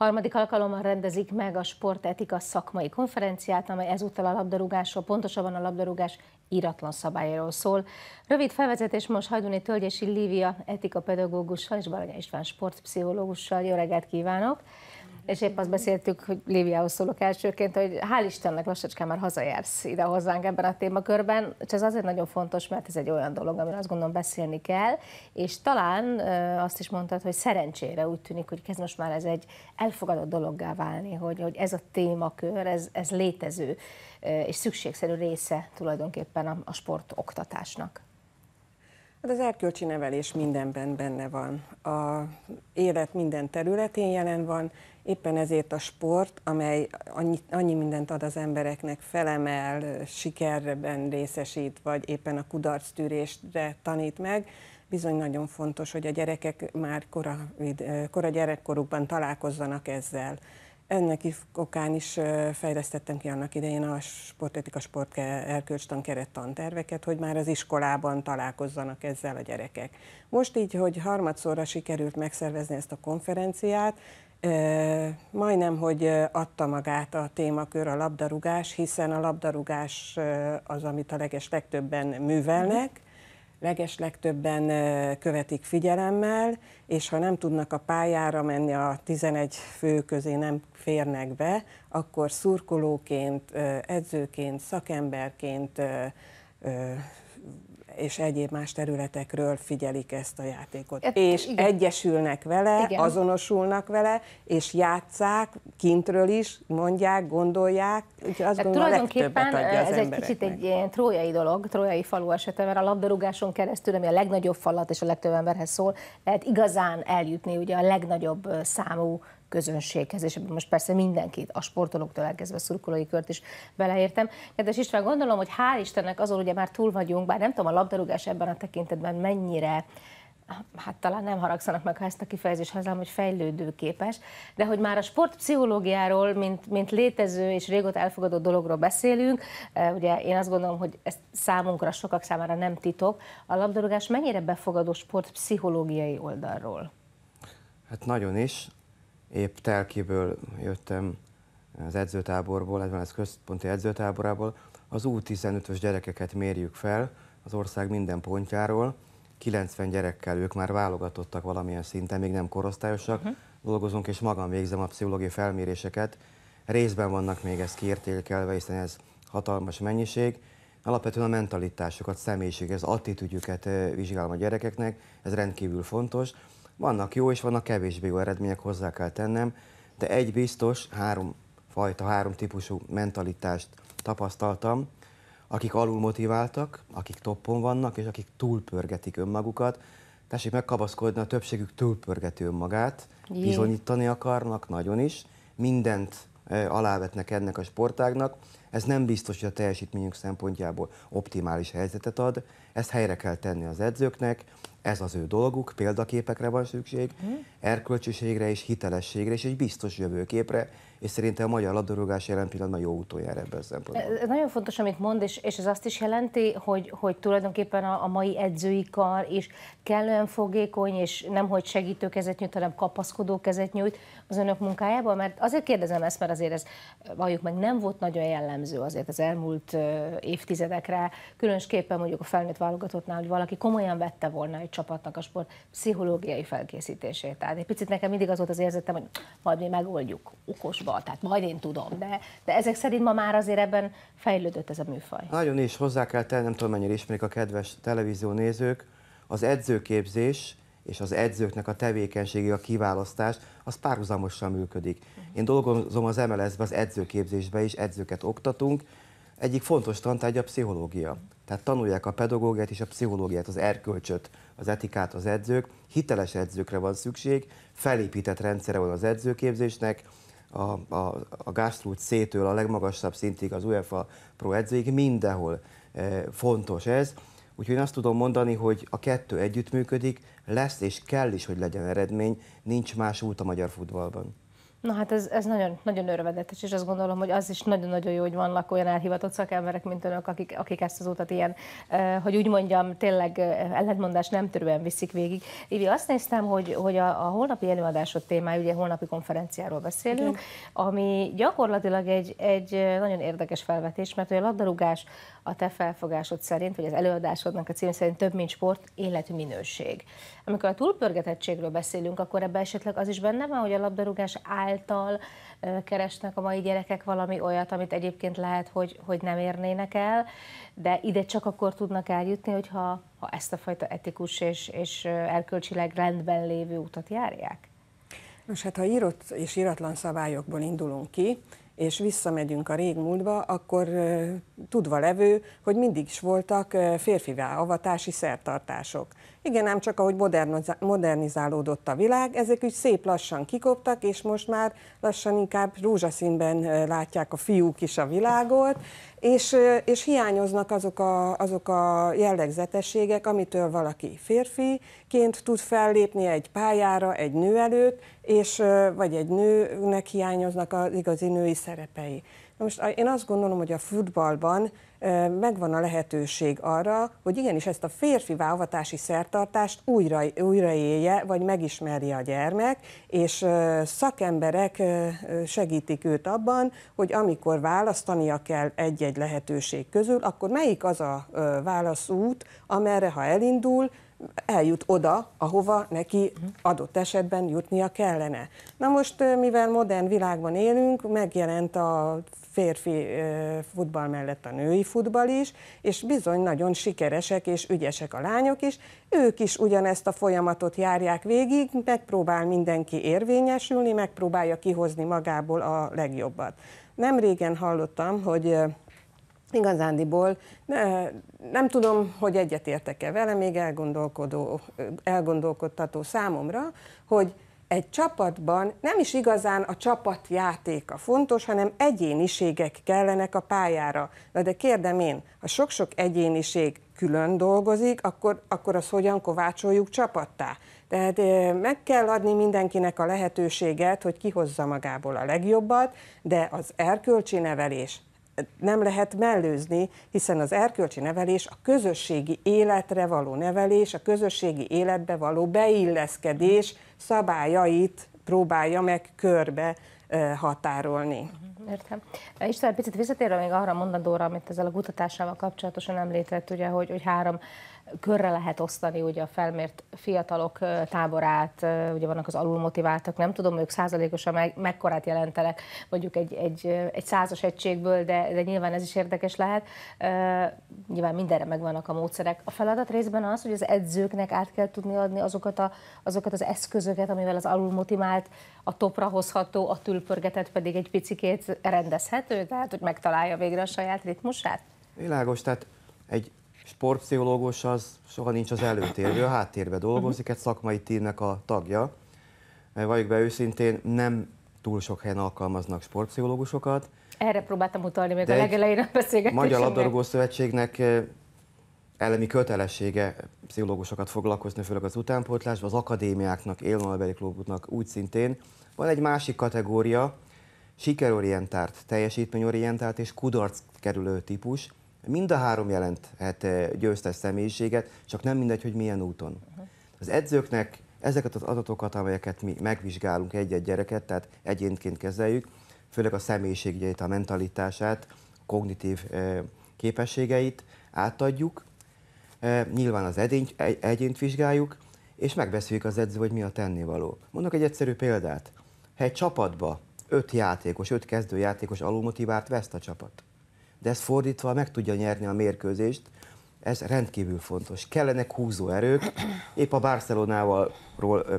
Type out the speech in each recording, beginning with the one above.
Harmadik alkalommal rendezik meg a sportetika szakmai konferenciát, amely ezúttal a labdarúgásról, pontosabban a labdarúgás íratlan szabályáról szól. Rövid felvezetés most Hajduni Tölgyesi Lívia etikapedagógussal és Baranya István sportpszichológussal. Jó reggelt kívánok! És épp azt beszéltük, hogy Léviához szólok elsőként, hogy hál' Istennek lassacskán már hazajársz ide hozzánk ebben a témakörben, és ez azért nagyon fontos, mert ez egy olyan dolog, amiről azt gondolom beszélni kell, és talán azt is mondtad, hogy szerencsére úgy tűnik, hogy kezd most már ez egy elfogadott dologgá válni, hogy, hogy ez a témakör, ez, ez létező és szükségszerű része tulajdonképpen a, a sport oktatásnak. Hát az erkölcsi nevelés mindenben benne van. A élet minden területén jelen van, éppen ezért a sport, amely annyi, annyi mindent ad az embereknek, felemel, sikerben részesít, vagy éppen a kudarctűrésre tanít meg, bizony nagyon fontos, hogy a gyerekek már kora, kora gyerekkorukban találkozzanak ezzel. Ennek okán is fejlesztettem ki annak idején a sportetika sport erkölcstan kerettanterveket, hogy már az iskolában találkozzanak ezzel a gyerekek. Most így, hogy harmadszorra sikerült megszervezni ezt a konferenciát, majdnem, hogy adta magát a témakör a labdarúgás, hiszen a labdarúgás az, amit a leges legtöbben művelnek, leges legtöbben követik figyelemmel, és ha nem tudnak a pályára menni, a 11 fő közé nem férnek be, akkor szurkolóként, edzőként, szakemberként és egyéb más területekről figyelik ezt a játékot. Et, és igen. egyesülnek vele, igen. azonosulnak vele, és játszák kintről is, mondják, gondolják, úgyhogy azt gondolom, tulajdonképpen adja az ez egy kicsit egy ilyen trójai dolog, trójai falu esetben, mert a labdarúgáson keresztül, ami a legnagyobb falat és a legtöbb emberhez szól, lehet igazán eljutni ugye a legnagyobb számú közönséghez, és most persze mindenkit, a sportolóktól elkezdve a szurkolói kört is beleértem. Kedves István, gondolom, hogy hál' Istennek azon ugye már túl vagyunk, bár nem tudom, a labdarúgás ebben a tekintetben mennyire hát talán nem haragszanak meg, ha ezt a kifejezést használom, hogy fejlődőképes, de hogy már a sportpszichológiáról, mint, mint létező és régóta elfogadott dologról beszélünk, eh, ugye én azt gondolom, hogy ez számunkra, sokak számára nem titok, a labdarúgás mennyire befogadó sportpszichológiai oldalról? Hát nagyon is. Épp telkiből jöttem az edzőtáborból, ez van ez központi edzőtáborából. Az U15-ös gyerekeket mérjük fel az ország minden pontjáról. 90 gyerekkel ők már válogatottak valamilyen szinten, még nem korosztályosak. Uh-huh. Dolgozunk, és magam végzem a pszichológiai felméréseket. Részben vannak még ezt kiértékelve, hiszen ez hatalmas mennyiség. Alapvetően a mentalitásokat, személyiséget, az attitűdjüket vizsgálom a gyerekeknek, ez rendkívül fontos. Vannak jó és vannak kevésbé jó eredmények, hozzá kell tennem, de egy biztos, három fajta, három típusú mentalitást tapasztaltam, akik alul motiváltak, akik toppon vannak, és akik túlpörgetik önmagukat. Tessék megkapaszkodni, a többségük túlpörgeti önmagát, Jé. bizonyítani akarnak nagyon is, mindent alávetnek ennek a sportágnak. Ez nem biztos, hogy a teljesítményünk szempontjából optimális helyzetet ad, ezt helyre kell tenni az edzőknek, ez az ő dolguk, példaképekre van szükség, mm. erkölcsiségre és hitelességre és egy biztos jövőképre, és szerintem a magyar labdarúgás jelen pillanatban jó úton jár ebben a szempontból. Ez nagyon fontos, amit mond, és, és ez azt is jelenti, hogy, hogy tulajdonképpen a, a mai edzői kar is kellően fogékony, és nem hogy segítő kezet nyújt, hanem kapaszkodó kezet nyújt az önök munkájában, mert azért kérdezem ezt, mert azért ez valljuk meg nem volt nagyon jellemző azért az elmúlt évtizedekre, különösképpen mondjuk a felnőtt válogatottnál, hogy valaki komolyan vette volna egy csapatnak a sport pszichológiai felkészítését. Tehát egy picit nekem mindig az volt az érzetem, hogy majd mi megoldjuk okosba, tehát majd én tudom, de, de ezek szerint ma már azért ebben fejlődött ez a műfaj. Nagyon is hozzá kell tenni, nem tudom mennyire ismerik a kedves televízió nézők, az edzőképzés és az edzőknek a tevékenysége, a kiválasztás, az párhuzamosan működik. Én dolgozom az MLS-ben, az edzőképzésben is, edzőket oktatunk, egyik fontos tantárgy a pszichológia. Tehát tanulják a pedagógiát és a pszichológiát, az erkölcsöt, az etikát az edzők. Hiteles edzőkre van szükség, felépített rendszere van az edzőképzésnek, a, a, a Gastrut C-től a legmagasabb szintig az UEFA Pro edzőig mindenhol e, fontos ez. Úgyhogy azt tudom mondani, hogy a kettő együttműködik, lesz és kell is, hogy legyen eredmény, nincs más út a magyar futballban. Na hát ez, ez nagyon, nagyon örvendetes, és azt gondolom, hogy az is nagyon-nagyon jó, hogy vannak olyan elhivatott szakemberek, mint önök, akik, akik ezt az utat ilyen, hogy úgy mondjam, tényleg ellentmondás nem törően viszik végig. Ivi, azt néztem, hogy, hogy a, a holnapi előadásod témája, ugye holnapi konferenciáról beszélünk, Igen. ami gyakorlatilag egy, egy nagyon érdekes felvetés, mert a labdarúgás a te felfogásod szerint, vagy az előadásodnak a cím szerint több, mint sport, életminőség. Amikor a túlpörgetettségről beszélünk, akkor ebben esetleg az is benne van, hogy a labdarúgás által keresnek a mai gyerekek valami olyat, amit egyébként lehet, hogy, hogy nem érnének el, de ide csak akkor tudnak eljutni, hogyha ha ezt a fajta etikus és, és erkölcsileg rendben lévő utat járják? Nos, hát ha írott és íratlan szabályokból indulunk ki, és visszamegyünk a régmúltba, akkor tudva levő, hogy mindig is voltak férfivá avatási szertartások. Igen, nem csak ahogy modernizálódott a világ, ezek úgy szép lassan kikoptak, és most már lassan inkább rózsaszínben látják a fiúk is a világot, és, és hiányoznak azok a, azok a jellegzetességek, amitől valaki férfiként tud fellépni egy pályára, egy nő előtt, és vagy egy nőnek hiányoznak az igazi női szerepei. Most én azt gondolom, hogy a futballban megvan a lehetőség arra, hogy igenis ezt a férfi válogatási szertartást újra, újra élje, vagy megismerje a gyermek, és szakemberek segítik őt abban, hogy amikor választania kell egy-egy lehetőség közül, akkor melyik az a válaszút, amerre ha elindul, eljut oda, ahova neki adott esetben jutnia kellene. Na most, mivel modern világban élünk, megjelent a férfi futball mellett a női futball is, és bizony nagyon sikeresek és ügyesek a lányok is. Ők is ugyanezt a folyamatot járják végig, megpróbál mindenki érvényesülni, megpróbálja kihozni magából a legjobbat. Nem régen hallottam, hogy igazándiból nem tudom, hogy egyetértek-e vele, még elgondolkodó, elgondolkodtató számomra, hogy egy csapatban nem is igazán a csapatjátéka fontos, hanem egyéniségek kellenek a pályára. Na de kérdem én, ha sok-sok egyéniség külön dolgozik, akkor, akkor az hogyan kovácsoljuk csapattá? Tehát meg kell adni mindenkinek a lehetőséget, hogy kihozza magából a legjobbat, de az erkölcsi nevelés nem lehet mellőzni, hiszen az erkölcsi nevelés a közösségi életre való nevelés, a közösségi életbe való beilleszkedés szabályait próbálja meg körbe határolni. Értem. Isten, picit visszatérve még arra a mondandóra, amit ezzel a kutatásával kapcsolatosan említett, ugye, hogy, hogy három körre lehet osztani ugye a felmért fiatalok táborát, ugye vannak az alulmotiváltak, nem tudom, ők százalékosan meg, mekkorát jelentenek, mondjuk egy, egy, egy százas egységből, de, de nyilván ez is érdekes lehet. Nyilván mindenre megvannak a módszerek. A feladat részben az, hogy az edzőknek át kell tudni adni azokat, a, azokat az eszközöket, amivel az alulmotivált, a topra hozható, a tülpörgetett pedig egy picikét rendezhető, tehát hogy megtalálja végre a saját ritmusát? Világos, tehát egy sportpszichológus az soha nincs az előtérben, a háttérbe dolgozik, egy szakmai tímnek a tagja. Valljuk be őszintén, nem túl sok helyen alkalmaznak sportpszichológusokat. Erre próbáltam utalni még a legelején a beszélgetésünknek. Magyar Labdarúgó Szövetségnek eh, elemi kötelessége pszichológusokat foglalkozni, főleg az utánpótlásban, az akadémiáknak, élvonalbeli kluboknak úgy szintén. Van egy másik kategória, sikerorientált, teljesítményorientált és kudarc kerülő típus, Mind a három jelenthet eh, győztes személyiséget, csak nem mindegy, hogy milyen úton. Az edzőknek ezeket az adatokat, amelyeket mi megvizsgálunk egy-egy gyereket, tehát egyénként kezeljük, főleg a személyiségét, a mentalitását, kognitív eh, képességeit átadjuk, eh, nyilván az edényt, egyént vizsgáljuk, és megbeszéljük az edző, hogy mi a tennivaló. Mondok egy egyszerű példát. Ha egy csapatba öt játékos, öt kezdőjátékos alulmotivált veszt a csapat de ez fordítva meg tudja nyerni a mérkőzést, ez rendkívül fontos. Kellenek húzó erők, épp a Barcelonával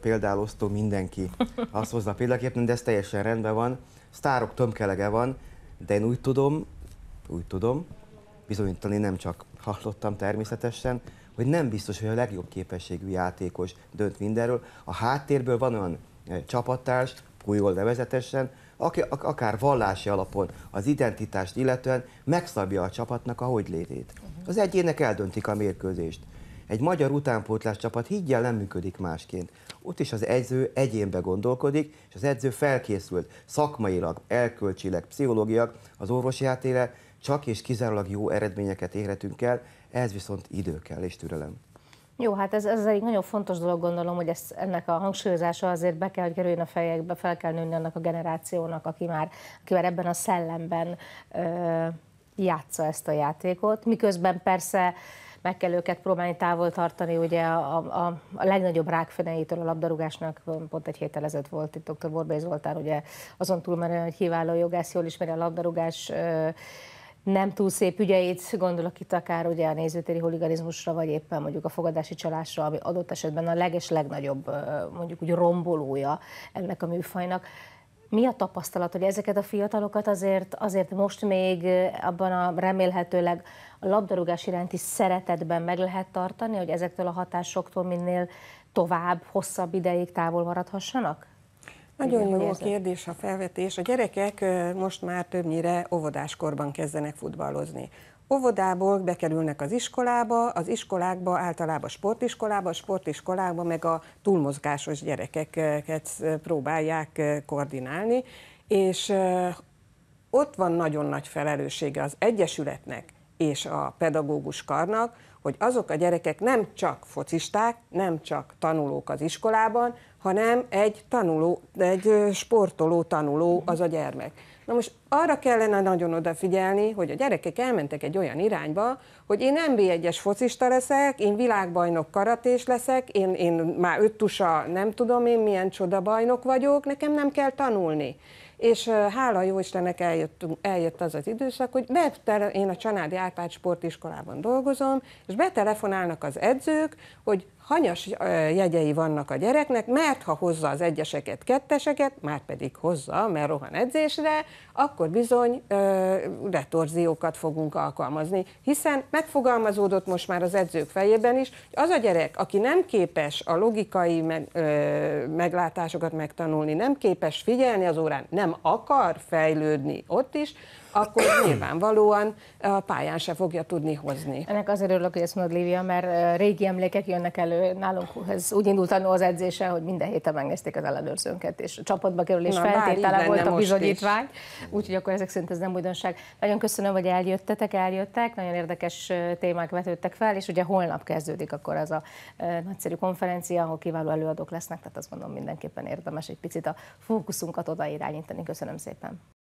például osztó mindenki azt hozza példaképpen, de ez teljesen rendben van. Sztárok tömkelege van, de én úgy tudom, úgy tudom, bizonyítani nem csak hallottam természetesen, hogy nem biztos, hogy a legjobb képességű játékos dönt mindenről. A háttérből van olyan csapattárs, Puyol nevezetesen, aki akár vallási alapon az identitást illetően megszabja a csapatnak a hogy létét. Az egyének eldöntik a mérkőzést. Egy magyar utánpótlás csapat higgyel nem működik másként. Ott is az edző egyénbe gondolkodik, és az edző felkészült szakmailag, elkölcsileg, pszichológiak az orvosi hátére, csak és kizárólag jó eredményeket érhetünk el, ez viszont idő kell és türelem. Jó, hát ez, ez egy nagyon fontos dolog, gondolom, hogy ez, ennek a hangsúlyozása azért be kell, hogy kerüljön a fejekbe, fel kell nőni annak a generációnak, aki már, aki már ebben a szellemben ö, játsza ezt a játékot, miközben persze meg kell őket próbálni távol tartani, ugye a, a, a legnagyobb rákfeneitől a labdarúgásnak, pont egy héttel ezelőtt volt itt dr. Borbély Zoltán, ugye azon túlmenően, hogy kiváló jogász, jól ismeri a labdarúgás ö, nem túl szép ügyeit, gondolok itt akár ugye a nézőtéri huliganizmusra, vagy éppen mondjuk a fogadási csalásra, ami adott esetben a leges legnagyobb mondjuk úgy rombolója ennek a műfajnak. Mi a tapasztalat, hogy ezeket a fiatalokat azért, azért most még abban a remélhetőleg a labdarúgás iránti szeretetben meg lehet tartani, hogy ezektől a hatásoktól minél tovább, hosszabb ideig távol maradhassanak? Nagyon jó a kérdés, a felvetés. A gyerekek most már többnyire óvodáskorban kezdenek futballozni. Óvodából bekerülnek az iskolába, az iskolákba általában sportiskolába, a sportiskolákba meg a túlmozgásos gyerekeket próbálják koordinálni, és ott van nagyon nagy felelőssége az Egyesületnek és a pedagógus karnak, hogy azok a gyerekek nem csak focisták, nem csak tanulók az iskolában, hanem egy tanuló, egy sportoló tanuló az a gyermek. Na most arra kellene nagyon odafigyelni, hogy a gyerekek elmentek egy olyan irányba, hogy én NB1-es focista leszek, én világbajnok karatés leszek, én, én már öttusa nem tudom én milyen csodabajnok vagyok, nekem nem kell tanulni és hála jó Istennek eljöttünk, eljött az az időszak, hogy betele, én a Csanádi Árpád sportiskolában dolgozom, és betelefonálnak az edzők, hogy hanyas jegyei vannak a gyereknek, mert ha hozza az egyeseket, ketteseket, már pedig hozza, mert rohan edzésre, akkor bizony ö, retorziókat fogunk alkalmazni, hiszen megfogalmazódott most már az edzők fejében is, hogy az a gyerek, aki nem képes a logikai meg, ö, meglátásokat megtanulni, nem képes figyelni az órán, nem akar fejlődni ott is, akkor nyilvánvalóan a pályán se fogja tudni hozni. Ennek azért örülök, hogy ezt mondod, Lívia, mert régi emlékek jönnek elő nálunk. Ez úgy indult annó az edzése, hogy minden héten megnézték az ellenőrzőnket, és a csapatba kerülés Na, feltétele volt a bizonyítvány. Úgyhogy akkor ezek szerint ez nem újdonság. Nagyon köszönöm, hogy eljöttetek, eljöttek, nagyon érdekes témák vetődtek fel, és ugye holnap kezdődik akkor ez a nagyszerű konferencia, ahol kiváló előadók lesznek, tehát azt mondom mindenképpen érdemes egy picit a fókuszunkat oda irányítani. Köszönöm szépen.